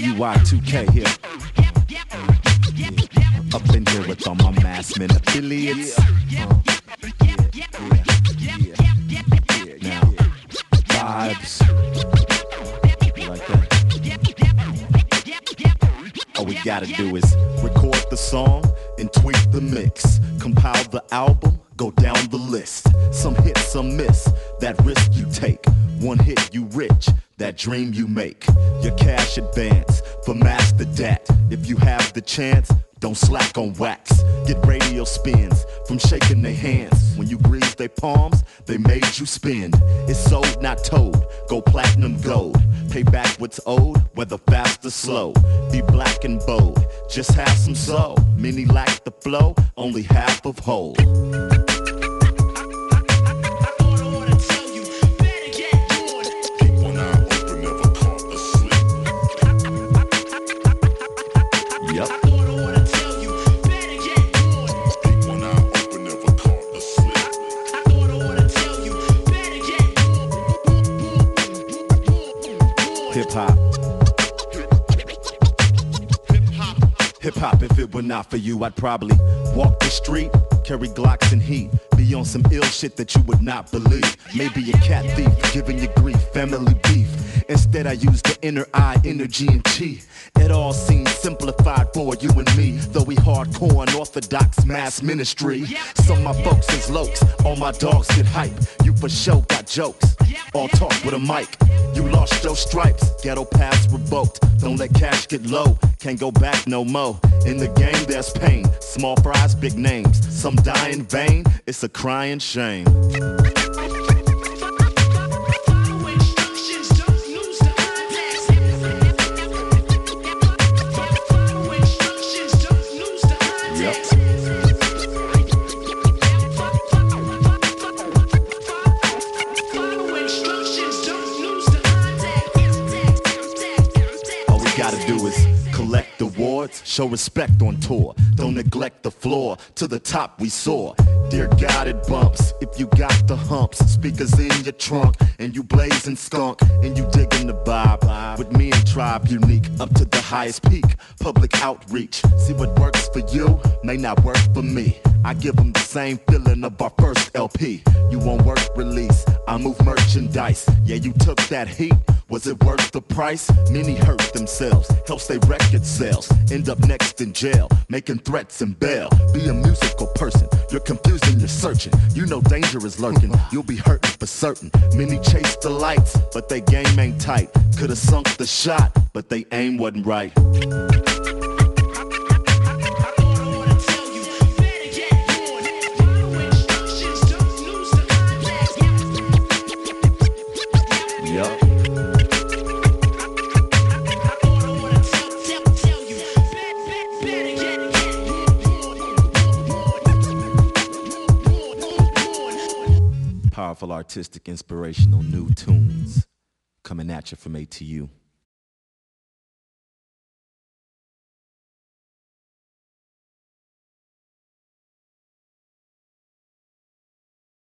ATUY2K here. Up in here with all my Massman affiliates. Uh, yeah, yeah, yeah, yeah. Vibes. Like that? All we gotta do is record the song and tweak the mix. Compile the album, go down the list. Some hit, some miss. That risk you take. One hit. That dream you make. Your cash advance for master dat. If you have the chance, don't slack on wax. Get radio spins from shaking their hands. When you grease their palms, they made you spend. It's sold, not told. Go platinum gold. Pay back what's owed, whether fast or slow. Be black and bold. Just have some soul. Many lack the flow, only half of whole. Hip hop. Hip hop, if it were not for you, I'd probably walk the street, carry Glocks and heat, be on some ill shit that you would not believe. Maybe a cat thief, giving you grief, family beef. Instead, I use the inner eye, energy, and chi. It all seems simplified for you and me, though we hardcore and orthodox mass ministry. Some my folks is lokes, all my dogs get hype. You for sure got jokes, all talk with a mic. You lost your stripes, ghetto pass revoked. Don't let cash get low, can't go back no more. In the game, there's pain. Small fries, big names. Some die in vain, it's a crying shame. Gotta do is collect awards, show respect on tour. Don't neglect the floor, to the top we soar. Dear God, it bumps, if you got the humps, speakers in your trunk, and you blazing skunk, and you digging the vibe. With me and Tribe unique, up to the highest peak. Public outreach, see what works for you, may not work for me. I give them the same feeling of our first LP. You want work release, I move merchandise. Yeah, you took that heat. Was it worth the price? Many hurt themselves, helps they record sales. End up next in jail, making threats and bail. Be a musical person, you're confusing, you're searching. You know danger is lurking, you'll be hurting for certain. Many chase the lights, but they game ain't tight. Could've sunk the shot, but they aim wasn't right. Powerful, artistic, inspirational, new tunes coming at you from ATU.